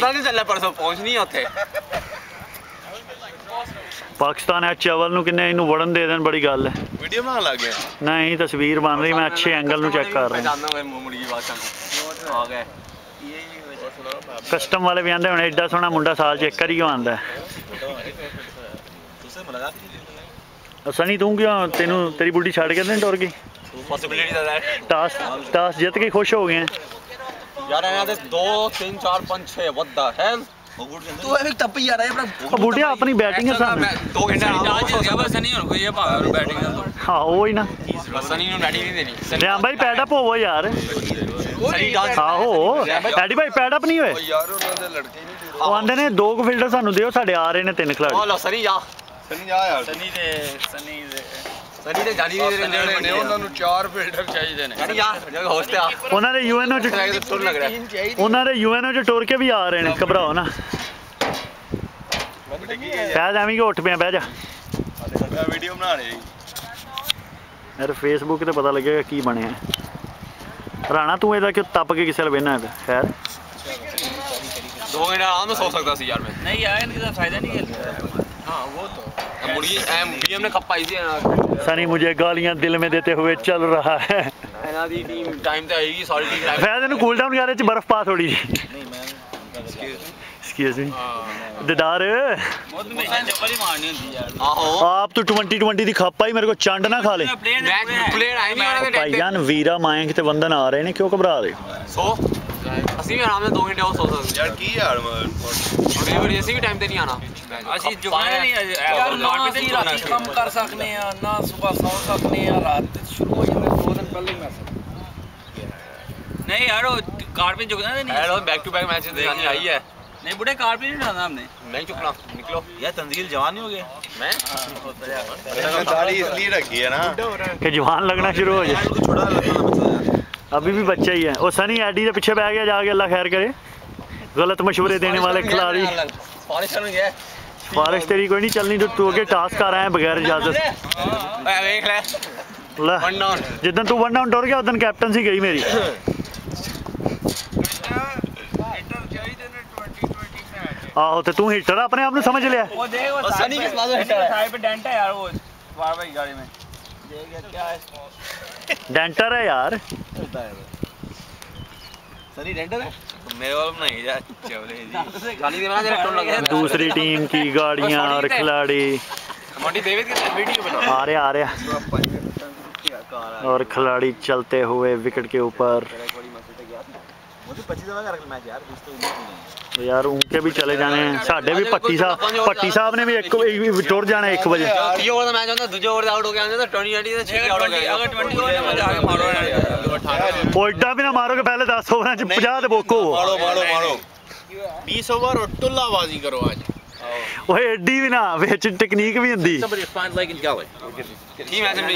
ਪਾਕਿਸਤਾਨ ਚੱਲਿਆ ਪਰਸੋਂ ਪਹੁੰਚ ਨਹੀਂ ਉੱਥੇ। ਪਾਕਿਸਤਾਨ ਹੈ ਚਵਲ ਨੂੰ ਕਿੰਨੇ ਇਹਨੂੰ ਵੜਨ ਦੇ ਦੇਣ ਬੜੀ ਗੱਲ ਹੈ। ਵੀਡੀਓ ਬਣਾਉਣ ਲੱਗ ਗਿਆ ਨਹੀਂ ਤਸਵੀਰ ਬਣ ਰਹੀ ਮੈਂ ਅੱਛੇ ਐਂਗਲ ਨੂੰ ਚੈੱਕ ਕਰ ਰਿਹਾ। ਆ ਗਏ ਕਸਟਮ ਵਾਲੇ ਵੀ ਆਂਦੇ ਹੁਣ ਐਡਾ ਸੋਹਣਾ ਮੁੰਡਾ ਸਾਲ 'ਚ ਇੱਕ ਵਾਰੀ ਕਿਉਂ ਆਂਦਾ। ਤੁਸੀਂ ਮੁਲਾਕਾਤ ਸਣੀ ਤੂੰ ਕਿਉਂ ਤੈਨੂੰ ਤੇਰੀ ਬੁੱਢੀ ਛੱਡ ਕੇ ਨਹੀਂ ਟੁਰ ਗਈ? ਪੋਸਿਬਿਲਿਟੀ ਦਾ ਹੈ ਟਾਸ ਟਾਸ ਜਿੱਤ ਕੇ ਖੁਸ਼ ਹੋ ਗਏ ਆ। ਯਾਰ ਇਹਨਾਂ ਦੇ 2 3 4 5 6 what the hell ਤੂੰ ਐਵੇਂ ਟੱਪੀ ਜਾ ਰਿਹਾ ਉਹ ਬੁੱਢਿਆ ਆਪਣੀ ਬੈਟਿੰਗ ਸਾਨੂੰ ਮੈਂ 2 ਘੰਟੇ ਆਰਾਮ ਨਾਲ ਸੋ ਗਿਆ ਬਸ ਸਨੀ ਹੁਣ ਕੋਈ ਇਹ ਭਾਵੇਂ ਨੂੰ ਬੈਟਿੰਗ ਦਾ। ਹਾਂ ਉਹ ਹੀ ਨਾ। ਬਸ ਸਨੀ ਨੂੰ ਬੈਟਿੰਗ ਨਹੀਂ ਦੇਣੀ। ਰਿਆਮ ਭਾਈ ਪੈਡਅਪ ਹੋਵੋ ਯਾਰ। ਆਹੋ ਐਡੀ ਭਾਈ ਪੈਡਅਪ ਨਹੀਂ ਹੋਏ? ਯਾਰ ਉਹਨਾਂ ਦੇ ਲੜਕੇ ਨਹੀਂ ਉਹ ਆਂਦੇ ਨੇ ਦੋ ਕੁ ਫੀਲਡਰ ਸਾਨੂੰ ਦਿਓ ਸਾਡੇ ਆ ਰਹੇ ਨੇ ਤਿੰਨ ਖਿਲਾੜੀ ਲੋ ਸਨੀ ਜਾ ਸਨੀ ਜਾ ਯਾਰ ਸਨੀ ਦੇ ਸਨੀ ਦੇ ਸਨੀ ਤੇ ਜਾਨੀ ਨਹੀਂ ਦੇ ਜਿਹੜੇ ਨੇ ਉਹਨਾਂ ਨੂੰ ਚਾਰ ਫਿਲਟਰ ਚਾਹੀਦੇ ਨੇ ਸਨੀ ਜਾ ਜਗ੍ਹਾ ਹੋਸਟ ਆ ਉਹਨਾਂ ਦੇ ਯੂਐਨਓ ਚ ਟਰੈਕ ਤੇ ਤੁਰ ਲੱਗ ਰਿਹਾ ਉਹਨਾਂ ਦੇ ਯੂਐਨਓ ਚ ਟੁਰ ਕੇ ਵੀ ਆ ਰਹੇ ਨੇ ਘਬਰਾਓ ਨਾ ਫੈਜ਼ ਐਵੇਂ ਕਿ ਉੱਠ ਪਿਆ ਬਹਿ ਜਾ ਵੀਡੀਓ ਬਣਾ ਰਹੇ ਯਾਰ ਫੇਸਬੁੱਕ ਤੇ ਪਤਾ ਲੱਗੇਗਾ ਕੀ ਬਣਿਆ ਰਾਣਾ ਤੂੰ ਇਹਦਾ ਕਿਉਂ ਤੱਪ ਕੇ ਕਿਸੇ ਨਾਲ ਵੇਨਾ ਹੈ ਖੈਰ 2 ਘੰਟੇ ਆਰਾਮ ਨਾਲ ਸੋ ਸਕਦਾ ਸੀ ਯਾਰ ਮੈਂ ਨਹੀਂ ਯਾਰ ਇਨਕੇ ਦਾ ਫਾਇਦਾ नहीं है हाँ वो तो मुर्गी एम बीएम ने खप्पाई थी ना सनी मुझे गालियां दिल में देते हुए चल रहा है ਇਹਨਾਂ ਦੀ ਟੀਮ ਟਾਈਮ ਤੇ ਆਏਗੀ ਸੌਰੀ ਟੀਮ ਫੈਜ਼ ਇਹਨੂੰ ਕੂਲ ਡਾਊਨ ਕਰ ਚ ਬਰਫ਼ ਪਾ ਥੋੜੀ ਜੀ ਐਕਸਕਿਊਜ਼ ਮੀ ਦਿਦਾਰ बहुत में चप्पल ही मारनी होती है यार ਆਹੋ ਆਪ ਤੂੰ 2020 ਦੀ ਖੱਪ ਆਈ ਮੇਰੇ ਕੋ ਚੰਡ ਨਾ ਖਾ ਲੇ प्लेयर ਮੈਚ ਪਲੇਅਰ ਆਏ ਨਹੀਂ ਉਹਨਾਂ ਦੇ ਭਾਈਜਾਨ ਵੀਰਾ ਮਾਇੰਕ ਤੇ ਵੰਦਨ ਆ ਰਹੇ ਨੇ ਕਿਉਂ ਘਬਰਾ ਰਹੇ ਸੋ ਅਸੀਂ ਵੀ ਆਰਾਮ ਨਾਲ 2 ਘੰਟੇ ਉਹ ਸੋ ਸਕਦੇ ਯਾਰ ਕੀ ਯਾਰ ਅਗਲੀ ਵਾਰੀ ਅਸੀਂ ਵੀ ਟਾਈਮ ਤੇ ਨਹੀਂ ਆਣਾ ਅਸੀਂ ਜੁਗਾਣਾ ਨਹੀਂ ਯਾਰ ਨਾ ਅਸੀਂ ਰਾਤੀ ਕੰਮ ਕਰ ਸਕਨੇ ਆ ਨਾ ਸਵੇਰ ਸੌ ਸਕਨੇ ਆ ਰਾਤ ਤੇ ਸ਼ੁਰੂ ਹੋ ਜਾਂਦੇ ਦੋ ਦਿਨ ਪਹਿਲੇ ਹੀ ਮੈਸੇਜ नहीं यार वो कार पे जुगना नहीं hello back to back match ਦੇ ਜਾਨੀ ਆਈ ਹੈ नहीं बुढ़े कार पे नहीं डालना हमने ਨਹੀਂ ਚੁੱਕਣਾ ਨਿਕਲੋ ਯਾਰ ਤੰਜ਼ੀਲ ਜਵਾਨ ਹੀ ਹੋ ਗਏ ਮੈਂ मैंने दाढ़ी इसलिए रखी है ना ਕਿ ਜਵਾਨ लगना शुरू हो जाए तो छोटा लगता बच्चा यार अभी भी बच्चा ही है वो सनी एडी के पीछे बह गया जाके अल्लाह खैर करे गलत मशवरे देने वाले खिलाड़ी ਪਾਣੀ ਕਰਨ ਗਿਆ बारिश तेरी कोई नहीं चलनी तो तू आगे टास्क कर रहा है बगैर इजाजत ਓਏ ਵੇਖ ਲੈ ਲੈ ਵਨ ਡਾਊਨ जिदन तू वन डाउन टुर गया उदन कैप्टन सी गई मेरी ਆਹੋ ਤੇ ਤੂੰ ਹੀਟਰ ਆਪਣੇ ਆਪ ਨੂੰ ਸਮਝ ਲਿਆ वो देख वो सनी किस बात में हिट है? साइड पे डेंट है यार वो बार बार गाड़ी में देख क्या है डेंटर है यार। सनी डेंटर है? मेरे वालों नहीं जा। गाली देना जरा दूसरी टीम की गाड़ियाँ और खिलाड़ी। मोटी की वीडियो आ रहे आ रहे। और खिलाड़ी चलते हुए विकेट के ऊपर। मुझे 25 दफा कर मैच यार कुछ तो उम्मीद नहीं यार उनके भी चले जाने हैं साढ़े भी भट्टी साहब भट्टी साहब ने भी एक टुर जाना एक बजे ਤੀਜੇ ਓਵਰ ਦਾ ਮੈਚ ਹੁੰਦਾ ਦੂਜੇ ਓਵਰ ਦਾ ਆਊਟ ਹੋ ਗਿਆ ਹੁੰਦਾ ਤਾਂ 20 20 ਦਾ 6 ਆਊਟ ਹੋ ਗਿਆ अगर 20 हो जाए मजा आ गया मारो यार वो एडा भी ना मारो कि पहले 10 ओवर च 50 ते बोको मारो मारो मारो 20 ओवर और टुल्लाबाजी करो आज ओए एडी भी ना विच टेक्निक भी हुंदी somebody find leg and gully Ki match ਵੀ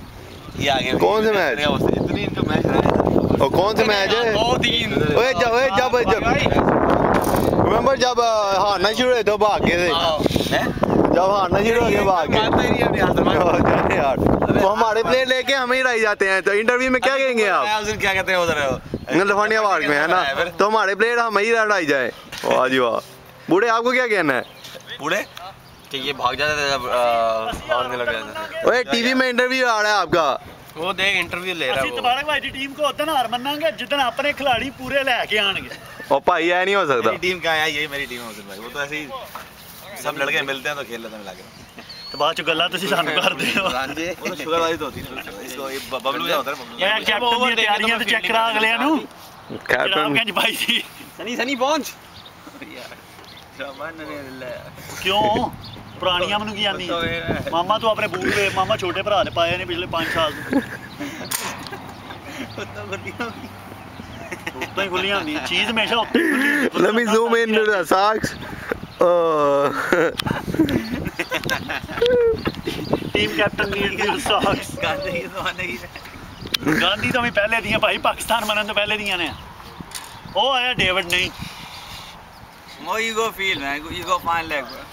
ये कौन से मैच? इतनी इनको मैच और कौन से मैच है? तीन। ओए जब ओए जब जब रिमेंबर जब हारना शुरू हुए तो भाग गए थे जब हारना शुरू हो गए भाग गए यार। तो हमारे प्लेयर लेके हमें ही लाई जाते हैं तो इंटरव्यू में क्या कहेंगे आप? क्या कहते हैं उधर। लफानिया वार्ड में है ना? तो हमारे प्लेयर हम ही लड़ाई जाए। वाह जी वाह। बूढ़े आपको क्या कहना है? बूढ़े? कि ये भाग जाते थे जब लग जाते थे। ओए टीवी में इंटरव्यू आ रहा है आपका। वो देख इंटरव्यू ले रहा ਅਸੀਂ ਤਬਾਰਕ ਭਾਈ ਦੀ ਟੀਮ ਕੋ ਉਦੋਂ ਹਾਰ ਮੰਨਾਂਗੇ ਜਿੱਦਣ ਆਪਣੇ ਖਿਲਾੜੀ ਪੂਰੇ ਲੈ ਕੇ ਆਣਗੇ और भाई ऐ नहीं हो सकता मेरी टीम कहाँ है यही मेरी टीम है उस दिन भाई वो तो ऐसे ही सब लड़के मिलते हैं तो खेल लेते हैं मिला के ਤੇ ਬਾਅਦ ਚ ਗੱਲਾਂ ਤੁਸੀਂ ਸਾਨੂੰ ਕਰਦੇ ਹੋ वो तो शुगर वाली तो होती है इसको ये ब- बबलू क्या होता है बबलू ਮੈਂ ਕੈਪਟਨ ਦੀਆਂ ਤਿਆਰੀਆਂ ਤੇ ਚੈੱਕ ਕਰਾ ਅਗਲਿਆਂ ਨੂੰ ਜਨਾਬ कैप्टन ਕਹਿੰਜ ਭਾਈ ਸੀ सनी सनी पहुंच ਕਿਉਂ ਪੁਰਾਣੀਆਂ ਮੈਨੂੰ ਕੀ ਆਂਦੀ ਮਾਮਾ ਤੂੰ ਆਪਣੇ ਬੂਟ ਵੇ ਮਾਮਾ ਛੋਟੇ ਭਰਾ ਦੇ ਪਾਏ ਨੇ ਪਿਛਲੇ 5 ਸਾਲ ਤੋਂ ਉੱਤੋਂ ਹੀ ਖੁੱਲੀਆਂ ਹੁੰਦੀਆਂ ਚੀਜ਼ ਹਮੇਸ਼ਾ ਉੱਤੋਂ ਹੀ ਖੁੱਲੀ let me zoom in to the socks team captain need new socks Gandhi ਕੀ ਜ਼ਮਾਨੇ ਕੀ ਗਾਂਧੀ ਤਾਂ ਵੀ ਪਹਿਲੇ ਦੀਆਂ ਭਾਈ ਪਾਕਿਸਤਾਨ ਬਣਨ ਤੋਂ ਪਹਿਲੇ ਦੀਆਂ ਨੇ ਉਹ ਆਇਆ ਡੇਵਿਡ ਨਹੀਂ More you go feel, man. You go find leg, bro.